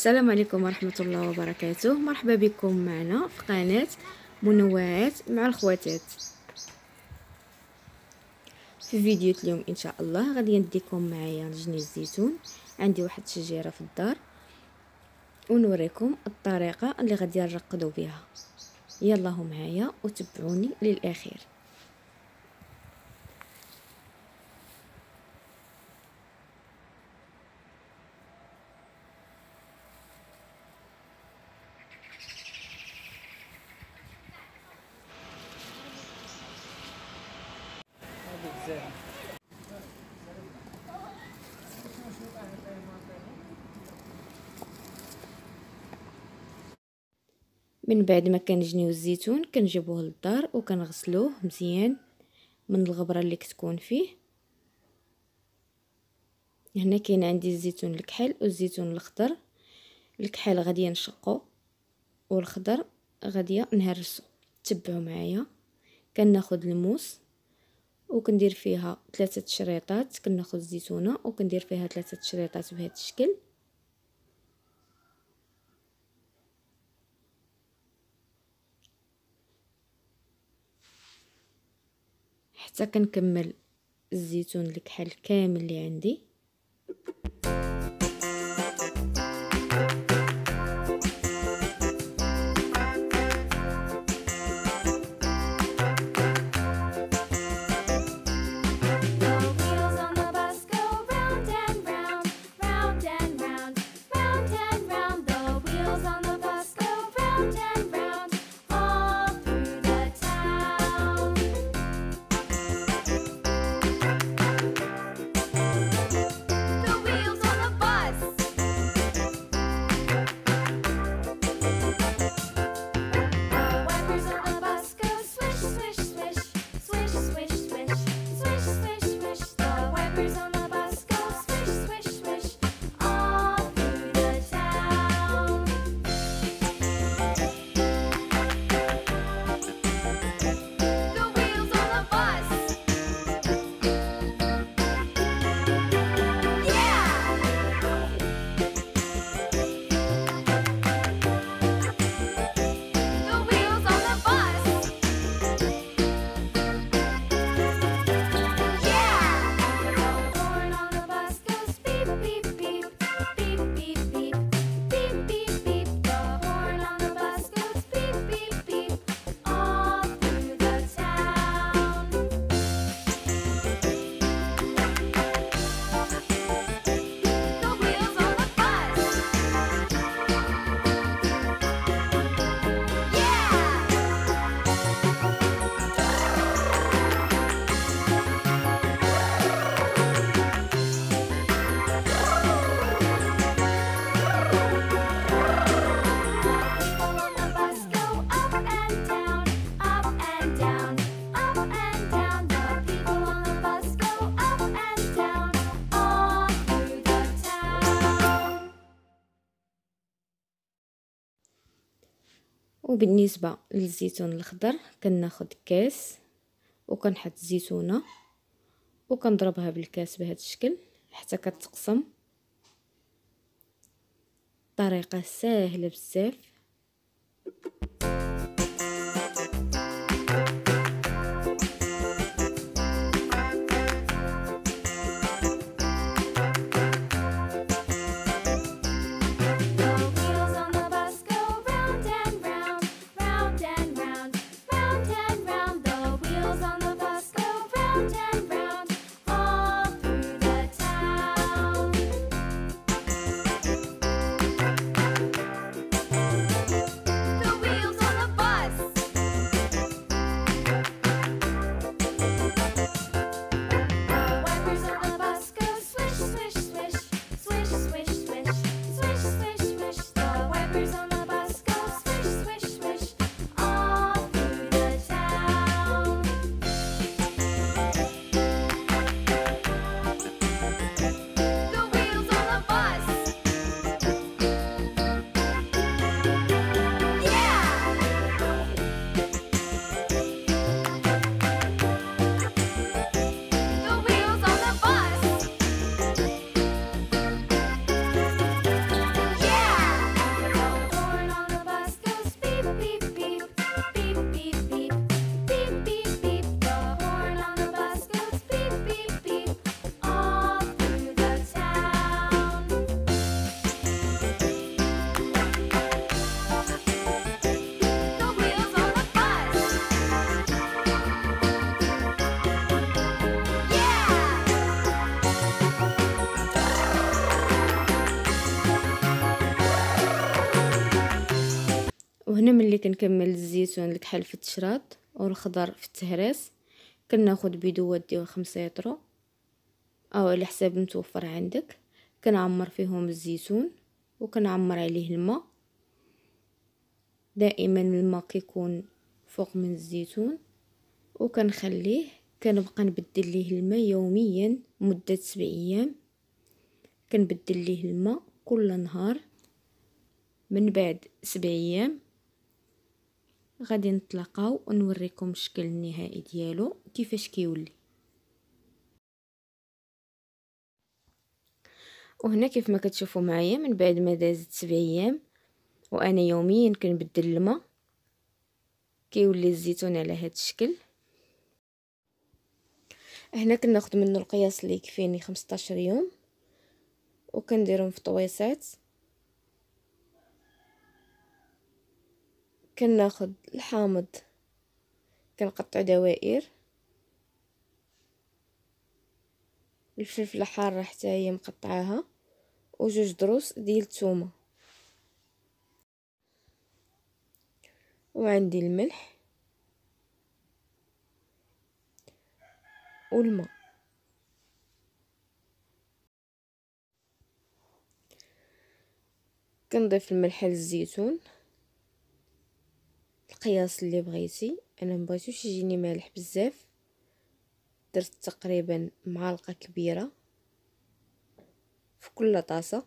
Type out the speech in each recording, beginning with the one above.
السلام عليكم ورحمة الله وبركاته. مرحبا بكم معنا في قناة منوعات مع الخواتات. في فيديو اليوم إن شاء الله غادي نديكم معايا جني الزيتون. عندي واحد الشجيرة في الدار. ونوريكم الطريقة اللي غادي نرقدوا بها. يلا معايا وتبعوني للأخير. من بعد ما كنجنيو الزيتون كنجيبوه للدار وكنغسلوه مزيان من الغبرة اللي كتكون فيه. هنا كاين عندي الزيتون الكحل والزيتون الاخضر الكحل غادي نشقو والخضر غادي نهرسو تبعوا معايا. كناخذ الموس وكندير فيها ثلاثة شريطات كناخذ الزيتونة وكندير فيها ثلاثة شريطات بهذا الشكل. حتى كنكمل الزيتون الكحل كامل اللي عندي. وبالنسبة للزيتون الخضر كناخذ كاس وكنحط الزيتونه وكنضربها بالكاس بهذا الشكل حتى كتقسم. طريقة سهلة بزاف. كنكمل الزيتون الكحل في التشراط والخضر في التهراس كناخد بيدوات ديال خمسة يطرو. أو على حساب متوفر عندك. كنعمر فيهم الزيتون وكنعمر عليه الماء. دائما الماء كيكون فوق من الزيتون وكنخليه. كنبقى نبدل ليه الماء يوميا مدة سبع أيام. كنبدل ليه الماء كل نهار من بعد سبع أيام. غادي نتلاقاو ونوريكم الشكل النهائي ديالو كيفاش كيولي. وهنا كيف ما كتشوفوا معايا من بعد ما دازت سبع أيام وأنا يوميا كنبدل الماء. كيولي الزيتون على هذا الشكل. هنا كناخذ منه القياس اللي يكفيني 15 يوم وكنديرهم في طويسات كناخد الحامض كنقطع دوائر. الفلفلة حارة حتى هي مقطعاها وجوج دروس ديال الثومه وعندي الملح والماء. كنضيف الملح للزيتون. القياس اللي بغيتي. أنا مبغيتوش يجيني مالح بزاف. درت تقريبا معلقة كبيرة في كل طاسة.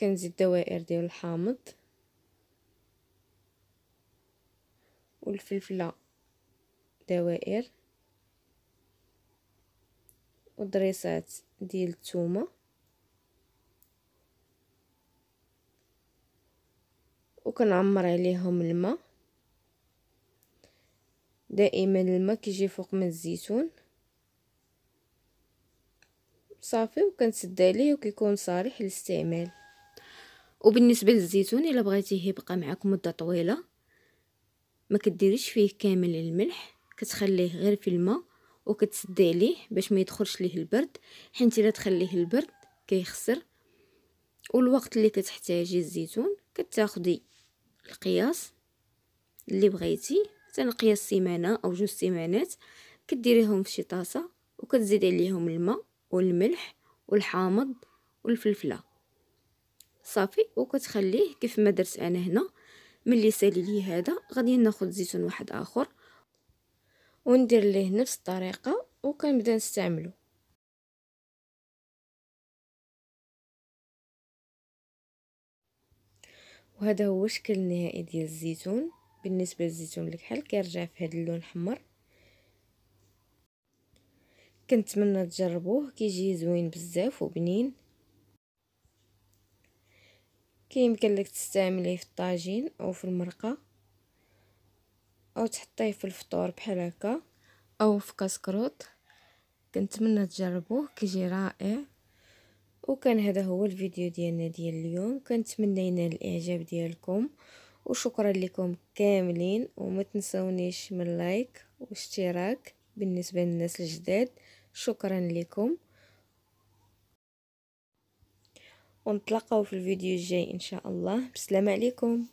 كنزيد دوائر ديال الحامض. والفلفلة دوائر. ودريسات ديال الثومه وكنعمر عليهم الماء. دائما الماء كيجي فوق من الزيتون. صافي وكنسد عليه وكيكون صالح للاستعمال. وبالنسبة للزيتون إلا بغيتيه يبقى معك مدة طويلة. ما كديريش فيه كامل الملح كتخليه غير في الماء وكتسد عليه باش ما يدخلش ليه البرد. حيت إلا تخليه البرد كيخسر. والوقت اللي كتحتاجي الزيتون كتاخدي القياس اللي بغيتي. مثلا قياس سيمانة أو جوج سيمانات كديريهم في شي طاسة وكتزيد عليهم الماء والملح والحامض والفلفلة. صافي وكتخليه كيف ما درت أنا هنا. ملي سالي لي هذا غادي ناخذ زيتون واحد آخر وندير ليه نفس الطريقة وكنبدا نستعملو. وهذا هو الشكل النهائي ديال الزيتون. بالنسبة للزيتون الكحل كيرجع في هذا اللون الأحمر. كنتمنى تجربوه. كيجي زوين بزاف وبنين. كيمكن لك تستعمليه في الطاجين أو في المرقة. أو تحطيه في الفطور بحال هكا. أو في كاسكروط كنتمنى تجربوه. كيجي رائع. وكان هذا هو الفيديو ديالنا ديال اليوم. كنتمنى ينال الإعجاب ديالكم وشكرا لكم كاملين وما تنسونيش من لايك واشتراك بالنسبة للناس الجداد. شكرا لكم. ونتلاقاو في الفيديو الجاي إن شاء الله. بسلام عليكم.